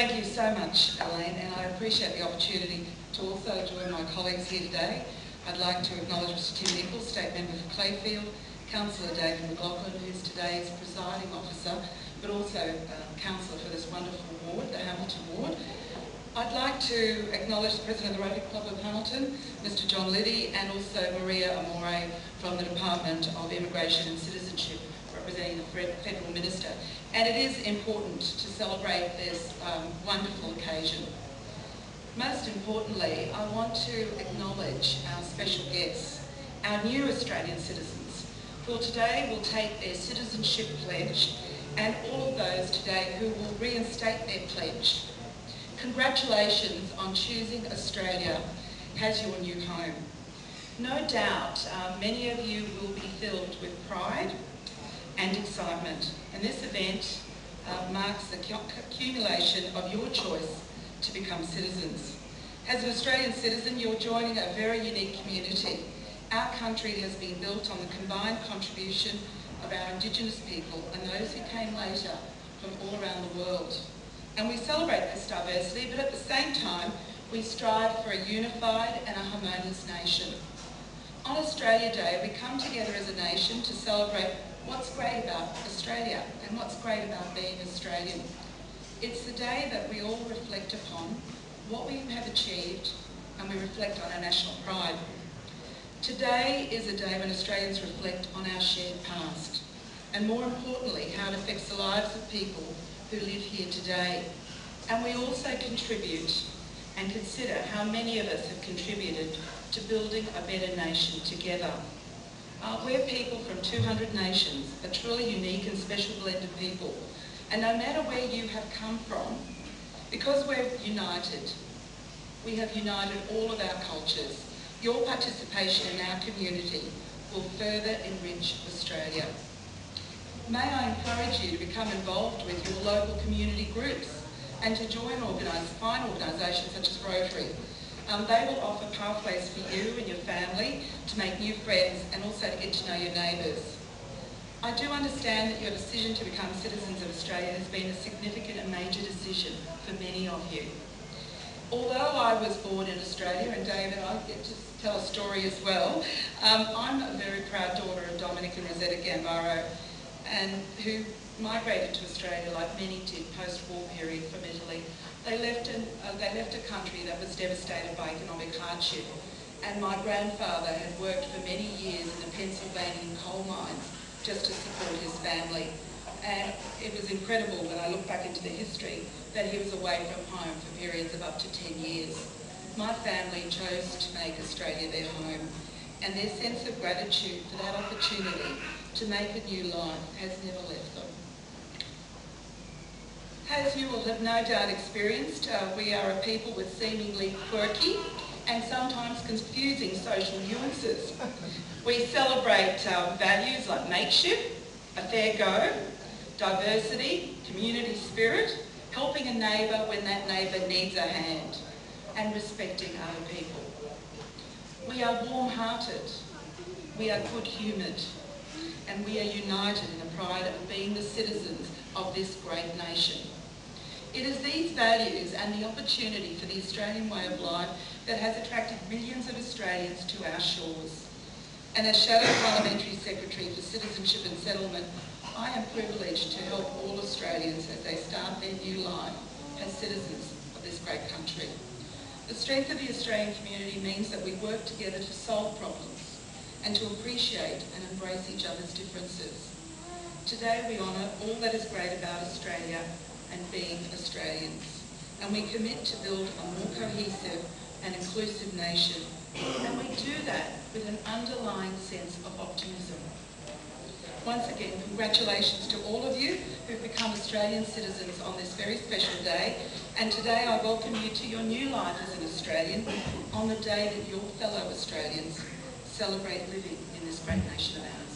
Thank you so much, Elaine, and I appreciate the opportunity to also join my colleagues here today. I'd like to acknowledge Mr Tim Nicholls, State Member for Clayfield, Councillor David McLachlan, who's today's presiding officer, but also uh, Councillor for this wonderful ward, the Hamilton Ward. I'd like to acknowledge the President of the Rotary Club of Hamilton, Mr John Liddy, and also Maria Amore from the Department of Immigration and Citizenship, representing the Federal Minister. And it is important to celebrate this um, wonderful occasion. Most importantly, I want to acknowledge our special guests, our new Australian citizens, who today will take their citizenship pledge and all of those today who will reinstate their pledge. Congratulations on choosing Australia as your new home. No doubt uh, many of you will be filled with pride and excitement and this event uh, marks the accumulation of your choice to become citizens. As an Australian citizen, you're joining a very unique community. Our country has been built on the combined contribution of our Indigenous people and those who came later from all around the world. And we celebrate this diversity, but at the same time, we strive for a unified and a harmonious nation. On Australia Day, we come together as a nation to celebrate what's great about Australia and what's great about being Australian. It's the day that we all reflect upon what we have achieved and we reflect on our national pride. Today is a day when Australians reflect on our shared past and more importantly how it affects the lives of people who live here today. And we also contribute and consider how many of us have contributed to building a better nation together. Uh, we're people from 200 nations, a truly unique and special blend of people. And no matter where you have come from, because we're united, we have united all of our cultures. Your participation in our community will further enrich Australia. May I encourage you to become involved with your local community groups and to join organise, fine organisations such as Rotary um, they will offer pathways for you and your family to make new friends and also to get to know your neighbours. I do understand that your decision to become citizens of Australia has been a significant and major decision for many of you. Although I was born in Australia, and David, I get to tell a story as well, um, I'm a very proud daughter of Dominic and Rosetta Gambaro, and who migrated to Australia like many did post-war period from Italy they left, an, uh, they left a country that was devastated by economic hardship. And my grandfather had worked for many years in the Pennsylvania coal mines just to support his family. And it was incredible when I look back into the history that he was away from home for periods of up to 10 years. My family chose to make Australia their home and their sense of gratitude for that opportunity to make a new life has never left them. As you will have no doubt experienced, uh, we are a people with seemingly quirky and sometimes confusing social nuances. We celebrate uh, values like mateship, a fair go, diversity, community spirit, helping a neighbour when that neighbour needs a hand, and respecting other people. We are warm-hearted, we are good-humoured, and we are united in the pride of being the citizens of this great nation. It is these values and the opportunity for the Australian way of life that has attracted millions of Australians to our shores. And as Shadow Parliamentary Secretary for Citizenship and Settlement, I am privileged to help all Australians as they start their new life as citizens of this great country. The strength of the Australian community means that we work together to solve problems and to appreciate and embrace each other's differences. Today we honour all that is great about Australia and being Australians. And we commit to build a more cohesive and inclusive nation. And we do that with an underlying sense of optimism. Once again, congratulations to all of you who've become Australian citizens on this very special day. And today I welcome you to your new life as an Australian on the day that your fellow Australians celebrate living in this great nation of ours.